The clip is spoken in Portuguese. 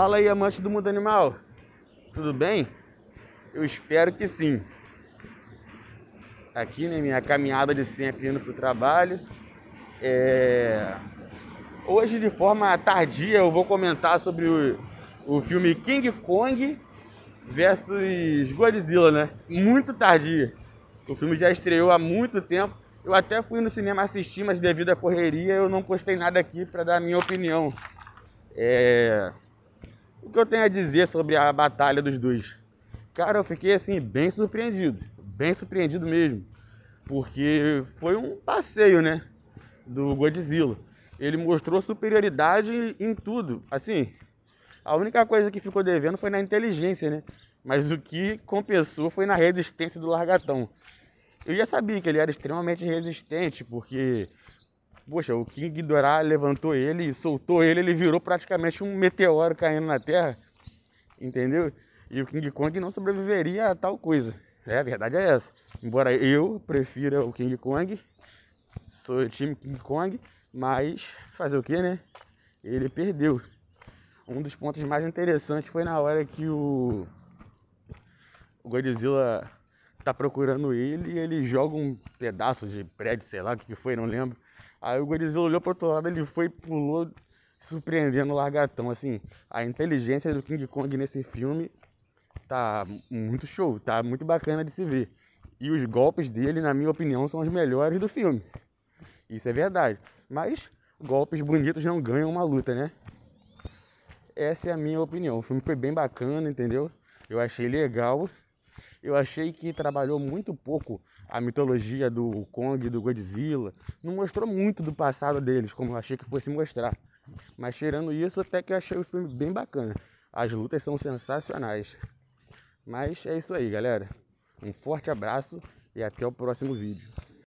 Fala aí, amante do mundo animal. Tudo bem? Eu espero que sim. Aqui, né, minha caminhada de sempre indo pro trabalho. É... Hoje, de forma tardia, eu vou comentar sobre o, o filme King Kong versus Godzilla, né? Muito tardia. O filme já estreou há muito tempo. Eu até fui no cinema assistir, mas devido à correria eu não postei nada aqui para dar a minha opinião. É... O que eu tenho a dizer sobre a batalha dos dois? Cara, eu fiquei assim bem surpreendido, bem surpreendido mesmo, porque foi um passeio, né, do Godzilla. Ele mostrou superioridade em tudo. Assim, a única coisa que ficou devendo foi na inteligência, né? Mas o que compensou foi na resistência do largatão. Eu já sabia que ele era extremamente resistente, porque, poxa, o King Ghidorah levantou ele, soltou ele, ele virou praticamente um meteoro caindo na Terra, entendeu? E o King Kong não sobreviveria a tal coisa. É, a verdade é essa. Embora eu prefira o King Kong, sou time King Kong, mas fazer o que, né? Ele perdeu. Um dos pontos mais interessantes foi na hora que o, o Godzilla tá procurando ele e ele joga um pedaço de prédio, sei lá o que foi, não lembro. Aí o Godzilla olhou pro outro lado, ele foi e pulou, surpreendendo o largatão. Assim, a inteligência do King Kong nesse filme tá muito show, tá muito bacana de se ver. E os golpes dele, na minha opinião, são os melhores do filme. Isso é verdade. Mas golpes bonitos não ganham uma luta, né? Essa é a minha opinião. O filme foi bem bacana, entendeu? Eu achei legal. Eu achei que trabalhou muito pouco a mitologia do Kong e do Godzilla. Não mostrou muito do passado deles, como eu achei que fosse mostrar. Mas tirando isso, até que eu achei o filme bem bacana. As lutas são sensacionais. Mas é isso aí, galera. Um forte abraço e até o próximo vídeo.